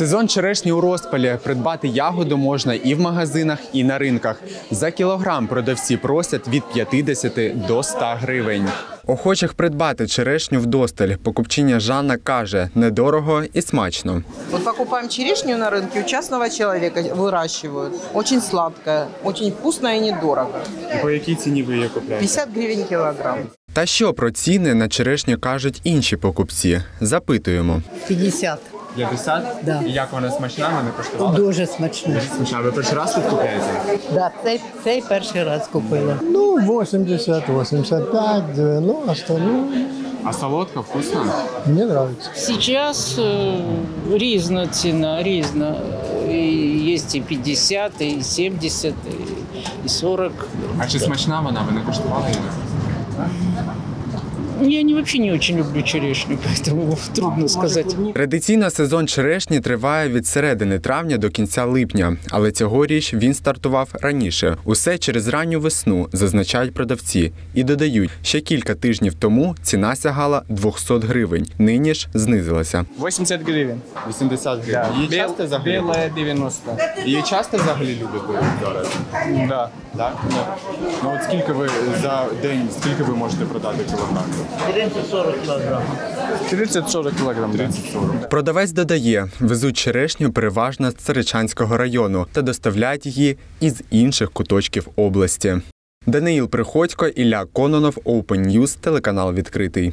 Сезон черешні у розпалі. Придбати ягоду можна і в магазинах, і на ринках. За кілограм продавці просять від 50 до 100 гривень. Охочих придбати черешню вдосталь. Покупчиня Жанна каже: недорого і смачно. Вот покупаем черешню на рынке у частного человека, выращивают. Очень сладкая, очень вкусная и недорого. По якій ціні ви її купляєте? 50 гривен килограмм. Та що про ціни на черешню кажуть інші покупці? Запитуємо. 50. 50? Да. І як вона смачна, вона коштувала? Дуже смачно. Смачна. Ви перший раз тут купляєте? Да, цей, цей перший раз купила. Ну, 80, 85, 90, ну, А солодка, вкусна? мне нравится. Сейчас э, різна ціна, різна. І Є і 50, і 70, і 40. А чи смачна вона? Ви не коштували її? Я не, вообще не очень люблю черешню, поэтому трудно сказать. Традиційно сезон черешні триває від середини травня до кінця липня, але цьогоріч він стартував раніше. Усе через ранню весну, зазначають продавці, і додають, ще кілька тижнів тому ціна сягала 200 гривень. Нині ж знизилася. 80 гривен. 80 гривень. Її часто взагалі? Белая 90. Її часто взагалі любите зараз? Да. Так? Ну от скільки ви за день, скільки ви можете продати кілограмів? 30-40 килограмм. Да. Продавець додає, везуть черешню переважно з Царичанського району та доставляють її із інших куточків області. Даниїл Приходько, Ілля Кононов, Open News, телеканал відкритий.